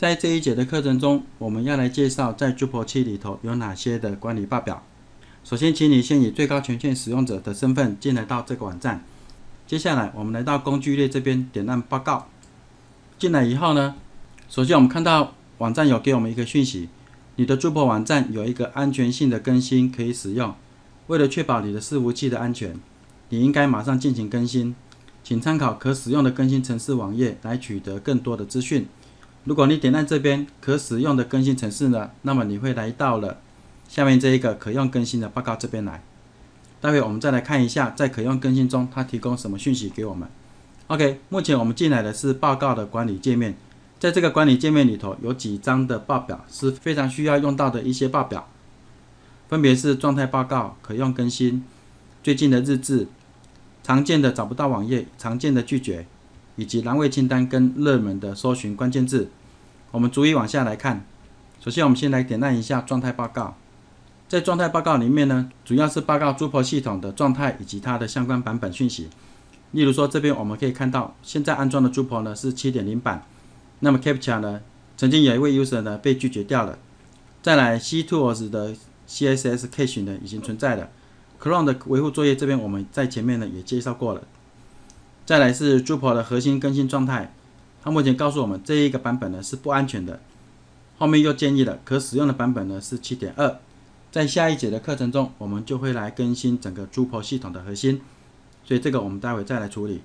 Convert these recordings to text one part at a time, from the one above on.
在这一节的课程中，我们要来介绍在 Drupal 7里头有哪些的管理报表。首先，请你先以最高权限使用者的身份进来到这个网站。接下来，我们来到工具列这边，点按报告。进来以后呢，首先我们看到网站有给我们一个讯息：你的 Drupal 网站有一个安全性的更新可以使用。为了确保你的伺服器的安全，你应该马上进行更新。请参考可使用的更新程式网页来取得更多的资讯。如果你点按这边可使用的更新程式呢，那么你会来到了下面这一个可用更新的报告这边来。待会我们再来看一下，在可用更新中它提供什么讯息给我们。OK，目前我们进来的是报告的管理界面，在这个管理界面里头有几张的报表是非常需要用到的一些报表，分别是状态报告、可用更新、最近的日志、常见的找不到网页、常见的拒绝。以及栏位清单跟热门的搜寻关键字，我们逐一往下来看。首先，我们先来点按一下状态报告。在状态报告里面呢，主要是报告 Drupal 系统的状态以及它的相关版本讯息。例如说，这边我们可以看到，现在安装的 Drupal 呢是7.0版。那么 Captcha 呢，曾经有一位 user 呢被拒绝掉了。再来，CTools 的 CSS cache 呢已经存在了。Clone 的维护作业这边我们在前面呢也介绍过了。再来是 Drupal 的核心更新状态，它目前告诉我们这一个版本呢是不安全的。后面又建议了可使用的版本呢是7.2。在下一节的课程中，我们就会来更新整个 Drupal 系统的核心，所以这个我们待会再来处理。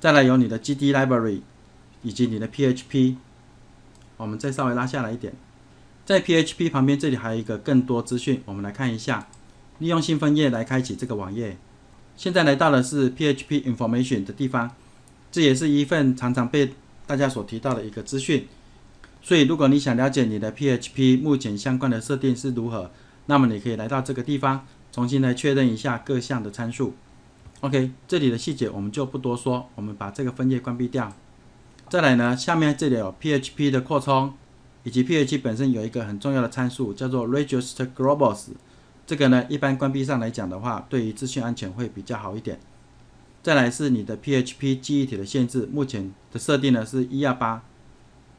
再来有你的 GD Library 以及你的 PHP，我们再稍微拉下来一点，在 PHP 旁边这里还有一个更多资讯，我们来看一下。利用新分页来开启这个网页。现在来到的是 PHP Information 的地方，这也是一份常常被大家所提到的一个资讯。所以，如果你想了解你的 PHP 目前相关的设定是如何，那么你可以来到这个地方，重新来确认一下各项的参数。OK，这里的细节我们就不多说，我们把这个分页关闭掉。再来呢，下面这里有 PHP 的扩充，以及 PHP 本身有一个很重要的参数叫做 Register Globals。这个呢，一般关闭上来讲的话，对于资讯安全会比较好一点。再来是你的 PHP 记忆体的限制，目前的设定呢是一二八。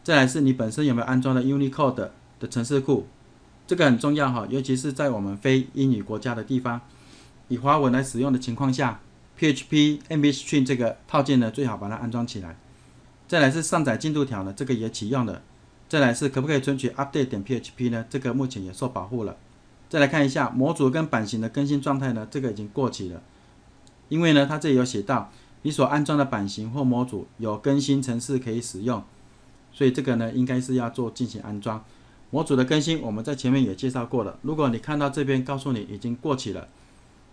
再来是你本身有没有安装的 Unicode 的程式库，这个很重要哈，尤其是在我们非英语国家的地方，以华文来使用的情况下，PHP MVString 这个套件呢最好把它安装起来。再来是上载进度条呢，这个也启用了。再来是可不可以存取 Update 点 PHP 呢？这个目前也受保护了。再来看一下模组跟版型的更新状态呢，这个已经过期了，因为呢，它这里有写到你所安装的版型或模组有更新程式可以使用，所以这个呢，应该是要做进行安装。模组的更新我们在前面也介绍过了，如果你看到这边告诉你已经过期了，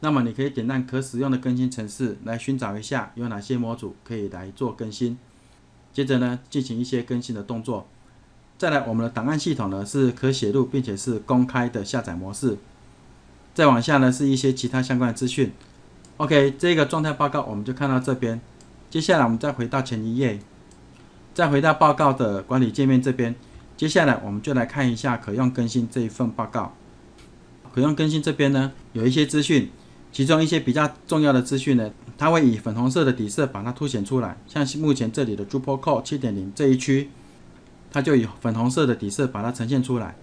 那么你可以点按可使用的更新程式来寻找一下有哪些模组可以来做更新，接着呢，进行一些更新的动作。再来，我们的档案系统呢是可写入并且是公开的下载模式。再往下呢是一些其他相关的资讯。OK，这个状态报告我们就看到这边。接下来我们再回到前一页，再回到报告的管理界面这边。接下来我们就来看一下可用更新这一份报告。可用更新这边呢有一些资讯，其中一些比较重要的资讯呢，它会以粉红色的底色把它凸显出来。像目前这里的 Drupal core 7.0这一区。它就以粉红色的底色把它呈现出来。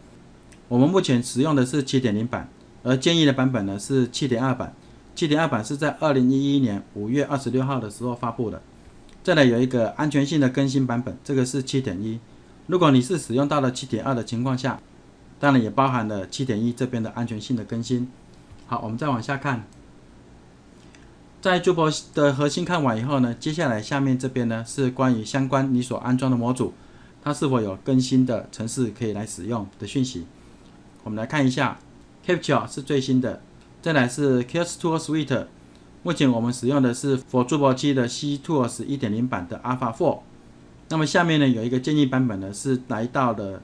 我们目前使用的是七点零版，而建议的版本呢是七点二版。七点二版是在二零一一年五月二十六号的时候发布的。再来有一个安全性的更新版本，这个是七点一。如果你是使用到了七点二的情况下，当然也包含了七点一这边的安全性的更新。好，我们再往下看，在 Drupal 的核心看完以后呢，接下来下面这边呢是关于相关你所安装的模组。它是否有更新的城市可以来使用的讯息？我们来看一下，Capture 是最新的，再来是 Chaos Tool Suite。目前我们使用的是 For Drupal 7的 C Tools 1.0版的 Alpha 4。那么下面呢有一个建议版本呢是来到了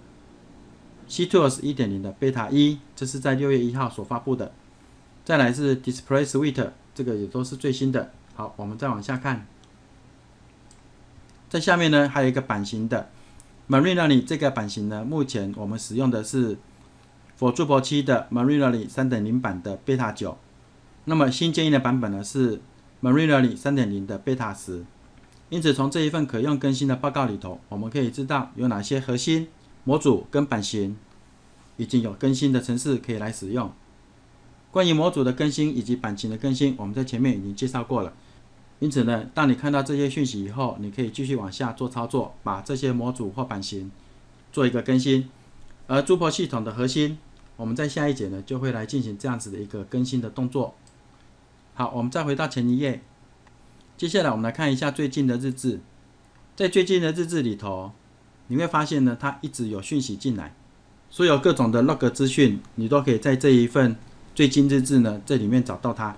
C Tools 1.0的 Beta 1，这是在六月一号所发布的。再来是 Display Suite，这个也都是最新的。好，我们再往下看，在下面呢还有一个版型的。Marinelli 这个版型呢，目前我们使用的是 For Drupal 7的 Marinelli 3.0版的 Beta 9。那么新建议的版本呢是 Marinelli 3.0的 Beta 10。因此，从这一份可用更新的报告里头，我们可以知道有哪些核心模组跟版型已经有更新的程式可以来使用。关于模组的更新以及版型的更新，我们在前面已经介绍过了。因此呢，当你看到这些讯息以后，你可以继续往下做操作，把这些模组或版型做一个更新。而珠婆系统的核心，我们在下一节呢就会来进行这样子的一个更新的动作。好，我们再回到前一页，接下来我们来看一下最近的日志。在最近的日志里头，你会发现呢，它一直有讯息进来，所有各种的 log 资讯，你都可以在这一份最近日志呢这里面找到它。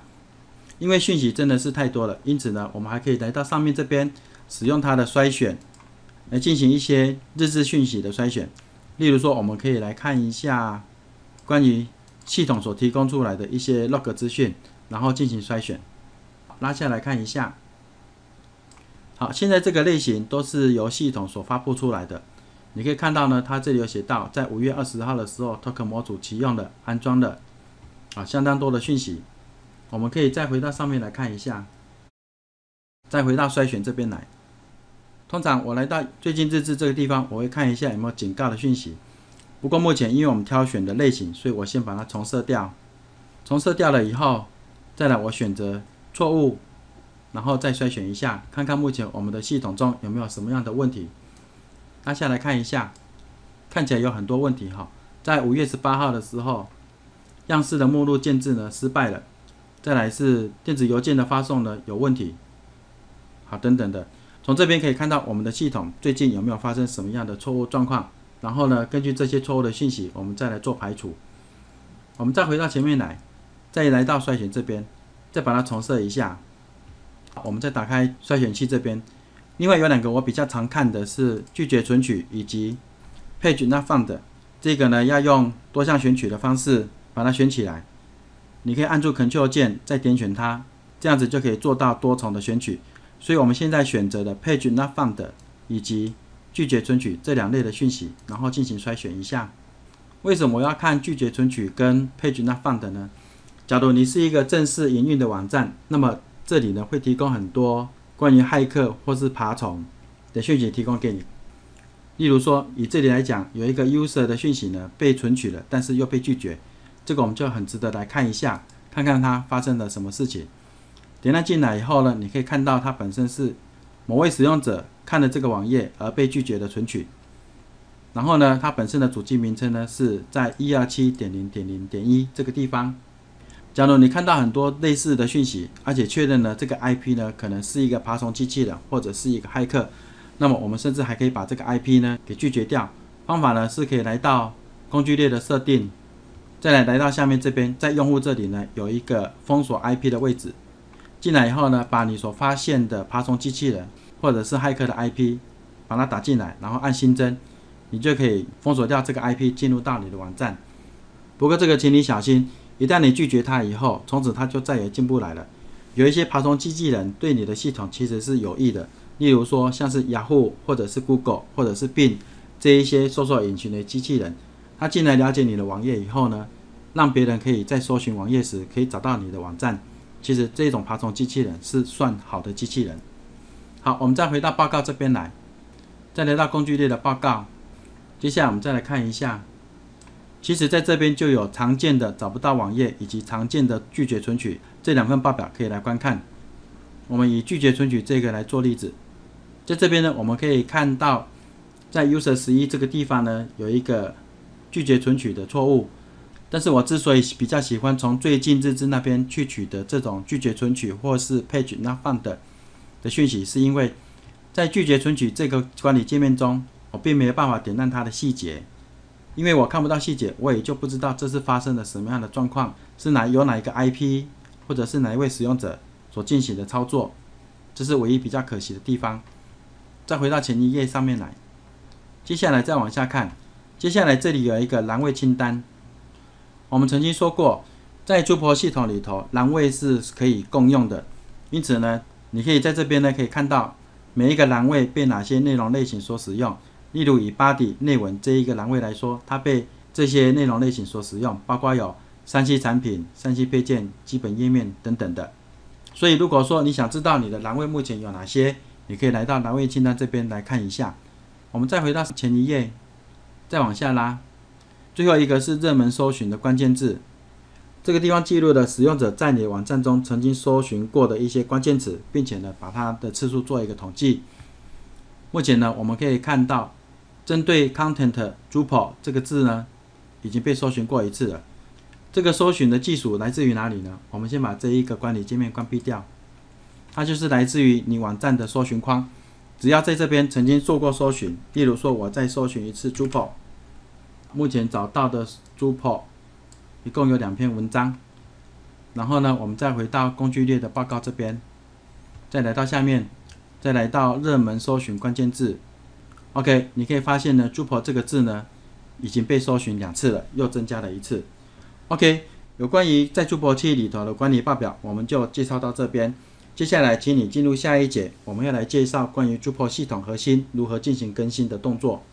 因为讯息真的是太多了，因此呢，我们还可以来到上面这边，使用它的筛选来进行一些日志讯息的筛选。例如说，我们可以来看一下关于系统所提供出来的一些 log 资讯，然后进行筛选。拉下来看一下。好，现在这个类型都是由系统所发布出来的。你可以看到呢，它这里有写到，在五月二十号的时候，Token 模组启用的、安装的，啊，相当多的讯息。我们可以再回到上面来看一下，再回到筛选这边来。通常我来到最近日志这个地方，我会看一下有没有警告的讯息。不过目前因为我们挑选的类型，所以我先把它重设掉。重设掉了以后，再来我选择错误。然后再筛选一下，看看目前我们的系统中有没有什么样的问题。拉下来看一下，看起来有很多问题哈。在五月十八号的时候，样式的目录建制呢失败了。再来是电子邮件的发送呢有问题。好，等等的，从这边可以看到我们的系统最近有没有发生什么样的错误状况。然后呢，根据这些错误的信息，我们再来做排除。我们再回到前面来，再来到筛选这边，再把它重设一下。我们再打开筛选器这边，另外有两个我比较常看的是拒绝存取以及 Page Not Found。这个呢要用多项选取的方式把它选起来。你可以按住 Ctrl 键再点选它，这样子就可以做到多重的选取。所以我们现在选择的 Page Not Found 以及拒绝存取这两类的讯息，然后进行筛选一下。为什么要看拒绝存取跟 Page Not Found 呢？假如你是一个正式营运的网站，那么这里呢会提供很多关于骇客或是爬虫的讯息提供给你。例如说，以这里来讲，有一个 user 的讯息呢被存取了，但是又被拒绝，这个我们就很值得来看一下，看看它发生了什么事情。点它进来以后呢，你可以看到它本身是某位使用者看了这个网页而被拒绝的存取。然后呢，它本身的主机名称呢是在一二七点零点零点一这个地方。假如你看到很多类似的讯息，而且确认了这个 IP 呢可能是一个爬虫机器人或者是一个骇客，那么我们甚至还可以把这个 IP 呢给拒绝掉。方法呢是可以来到工具列的设定，再来来到下面这边，在用户这里呢有一个封锁 IP 的位置。进来以后呢，把你所发现的爬虫机器人或者是骇客的 IP 把它打进来，然后按新增，你就可以封锁掉这个 IP 进入到你的网站。不过这个请你小心。一旦你拒绝它以后，从此它就再也进不来了。有一些爬虫机器人对你的系统其实是有益的，例如说像是雅虎或者是 Google 或者是 Bing 这一些搜索引擎的机器人，它进来了解你的网页以后呢，让别人可以在搜寻网页时可以找到你的网站。其实这种爬虫机器人是算好的机器人。好，我们再回到报告这边来，再来到工具列的报告。接下来我们再来看一下。其实，在这边就有常见的找不到网页以及常见的拒绝存取这两份报表可以来观看。我们以拒绝存取这个来做例子，在这边呢，我们可以看到，在 user 十一这个地方呢，有一个拒绝存取的错误。但是我之所以比较喜欢从最近日志那边去取得这种拒绝存取或是 page not found 的的讯息，是因为在拒绝存取这个管理界面中，我并没有办法点亮它的细节。因为我看不到细节，我也就不知道这是发生了什么样的状况，是哪有哪一个 IP，或者是哪一位使用者所进行的操作，这是唯一比较可惜的地方。再回到前一页上面来，接下来再往下看，接下来这里有一个栏位清单。我们曾经说过，在猪婆系统里头，栏位是可以共用的，因此呢，你可以在这边呢可以看到每一个栏位被哪些内容类型所使用。例如以 body 内文这一个栏位来说，它被这些内容类型所使用，包括有三 C 产品、三 C 配件、基本页面等等的。所以如果说你想知道你的栏位目前有哪些，你可以来到栏位清单这边来看一下。我们再回到前一页，再往下拉，最后一个是热门搜寻的关键字。这个地方记录了使用者在你网站中曾经搜寻过的一些关键词，并且呢，把它的次数做一个统计。目前呢，我们可以看到，针对 content Drupal 这个字呢，已经被搜寻过一次了。这个搜寻的技术来自于哪里呢？我们先把这一个管理界面关闭掉，它就是来自于你网站的搜寻框。只要在这边曾经做过搜寻，例如说我再搜寻一次 Drupal，目前找到的 Drupal。一共有两篇文章，然后呢，我们再回到工具列的报告这边，再来到下面，再来到热门搜寻关键字。OK，你可以发现呢 j u p 这个字呢已经被搜寻两次了，又增加了一次。OK，有关于在 j u p 器里头的管理报表，我们就介绍到这边。接下来，请你进入下一节，我们要来介绍关于 j u p 系统核心如何进行更新的动作。